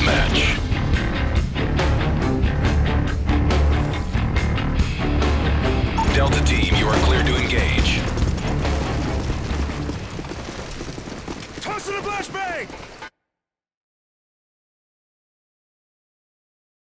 Deathmatch. Delta team, you are clear to engage. Toss in a flashbang!